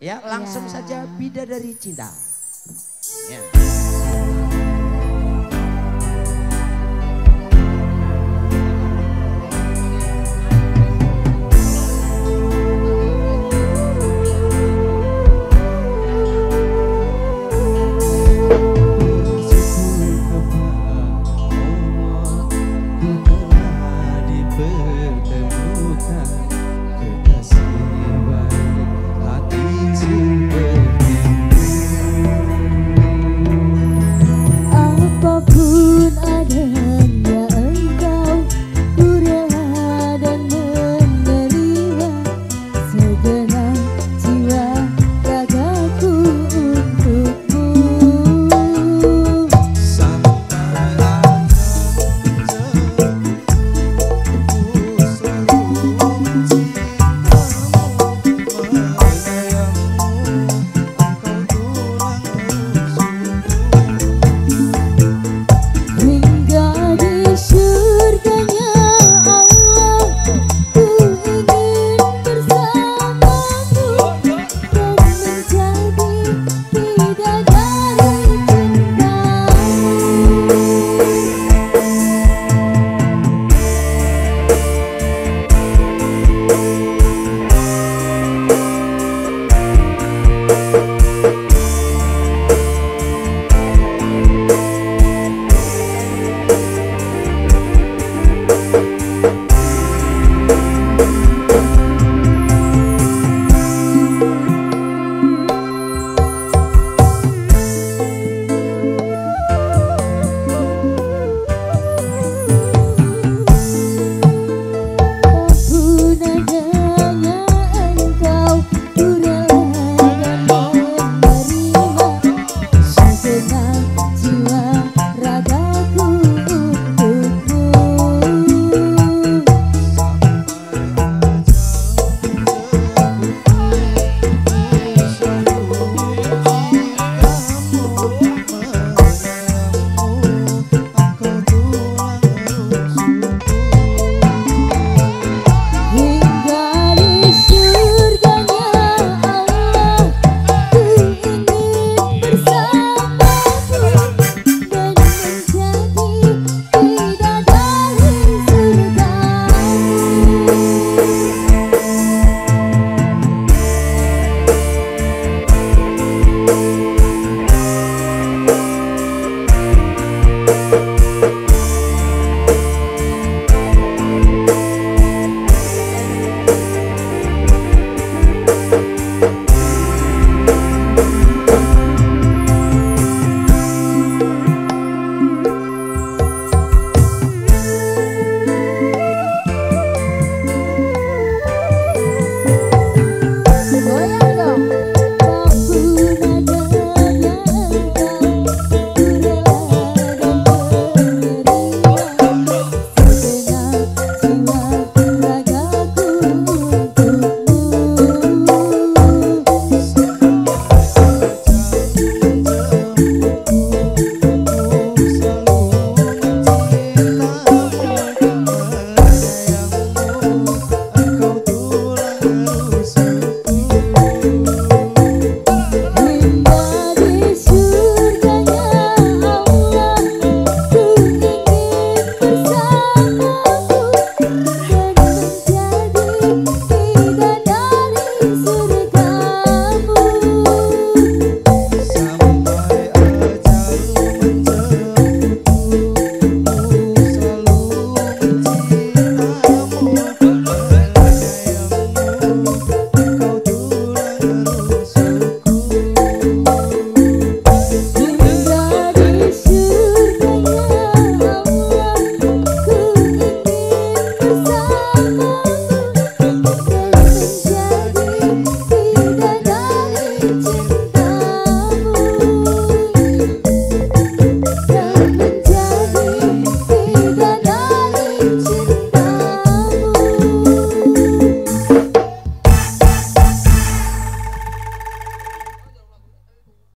Ya, langsung Ya. saja bidadari cinta. Ya.